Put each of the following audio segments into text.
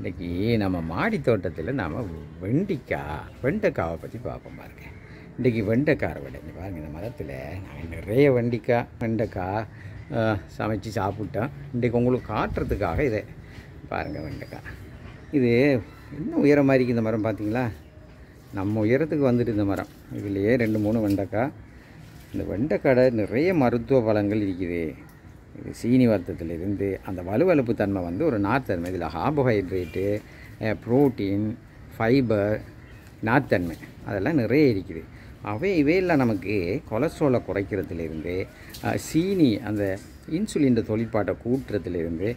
இன்றைக்கி நம்ம மாடி தோட்டத்தில் நாம் வெண்டிக்காய் வெண்டைக்காவை பற்றி பார்ப்போம் பாருங்க. இன்றைக்கி வெண்டைக்காய் அறுவடை. இங்க பாருங்கள் இந்த மரத்தில் நாங்கள் நிறைய வெண்டிக்காய் வெண்டைக்காய் சமைச்சு சாப்பிட்டோம். இன்றைக்கி உங்களுக்கு காட்டுறதுக்காக இதை பாருங்கள் வெண்டைக்காய். இது இன்னும் உயரமாக இருக்குது இந்த மரம் பார்த்தீங்களா? நம்ம உயரத்துக்கு வந்துட்டு இந்த மரம். இதுலேயே ரெண்டு மூணு வெண்டைக்காய். இந்த வெண்டைக்காடை நிறைய மருத்துவ பலங்கள் இருக்குது. இது சீனி வர்த்தத்தில் அந்த வலுவலுப்பு தன்மை வந்து ஒரு நார்த்தன்மை இதில் கார்போஹைட்ரேட்டு ப்ரோட்டீன் ஃபைபர் நார்த்தன்மை அதெல்லாம் நிறைய இருக்குது. அவை இவையெல்லாம் நமக்கு கொலஸ்ட்ராலை குறைக்கிறதுலேருந்து சீனி அந்த இன்சுலின் தொழிற்பாட்டை கூட்டுறதுலேருந்து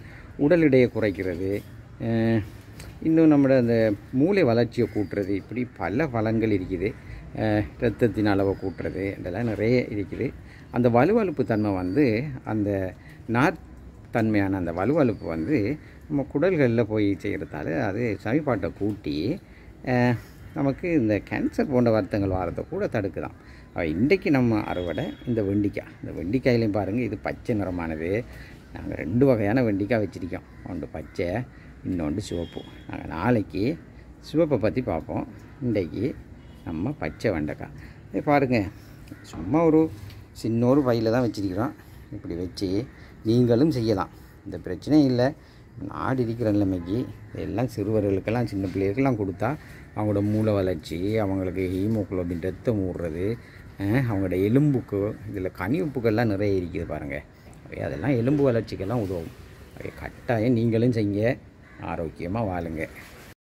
உடல் எடையை குறைக்கிறது இன்னும் நம்மளோட அந்த மூளை வளர்ச்சியை கூட்டுறது இப்படி பல பலன்கள் இருக்குது. இரத்தத்தின் அளவை கூட்டுறது இதெல்லாம் நிறைய இருக்குது. அந்த வலுவலுப்பு தன்மை வந்து அந்த நார்த்தன்மையான அந்த வலுவலுப்பு வந்து நம்ம குடல்களில் போய் செய்கிறதால அது சமிபாட்டை கூட்டி நமக்கு இந்த கேன்சர் போன்ற வருத்தங்கள் வாரத்தை கூட தடுக்குதான். இன்றைக்கு நம்ம அறுவடை இந்த வெண்டிக்காய். இந்த வெண்டிக்காயிலையும் பாருங்கள் இது பச்சை நிறமானது. நாங்கள் ரெண்டு வகையான வெண்டிக்காய் வச்சுருக்கோம். ஒன்று பச்சை இன்னொன்று சிவப்பு. நாங்கள் நாளைக்கு சிவப்பை பற்றி பார்ப்போம். இன்றைக்கி நம்ம பச்சை வெண்டைக்காய். இது பாருங்கள் சும்மா ஒரு சின்ன ஒரு பையில் தான் வச்சுருக்கிறோம். இப்படி வச்சு நீங்களும் செய்யலாம். இந்த பிரச்சனையும் இல்லை. நாடு இருக்கிற நிலைமைக்கு எல்லாம் சிறுவர்களுக்கெல்லாம் சின்ன பிள்ளைகளுக்கெல்லாம் கொடுத்தா அவங்களோட மூளை வளர்ச்சி அவங்களுக்கு ஹீமோகுளோபின் ரத்தம் ஊடுறது அவங்களோட எலும்புக்கு இதில் கனிவுப்புகள்லாம் நிறைய இருக்குது பாருங்கள் அதெல்லாம் எலும்பு வளர்ச்சிக்கெல்லாம் உதவும். கட்டாயம் நீங்களும் செய்யுங்க. ஆரோக்கியமாக வாழுங்க.